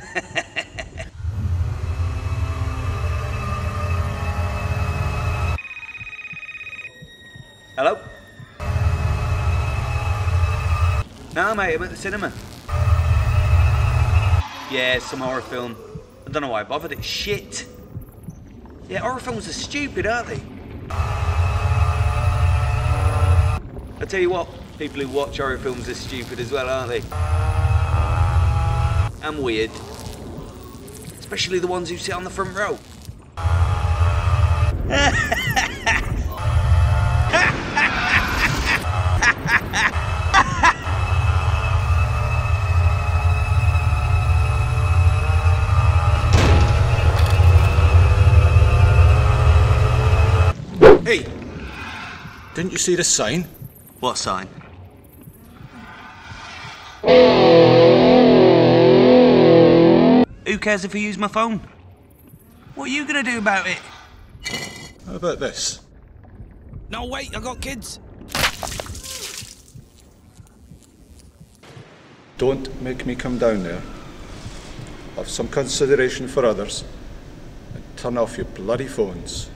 Hello? No, mate, I'm at the cinema. Yeah, some horror film. I don't know why I bothered. It's shit. Yeah, horror films are stupid, aren't they? I tell you what, people who watch horror films are stupid as well, aren't they? I'm weird. Especially the ones who sit on the front row. Hey! Didn't you see the sign? What sign? Cares if I use my phone? What are you gonna do about it? How about this? No, wait, I got kids. Don't make me come down there. Have some consideration for others. And turn off your bloody phones.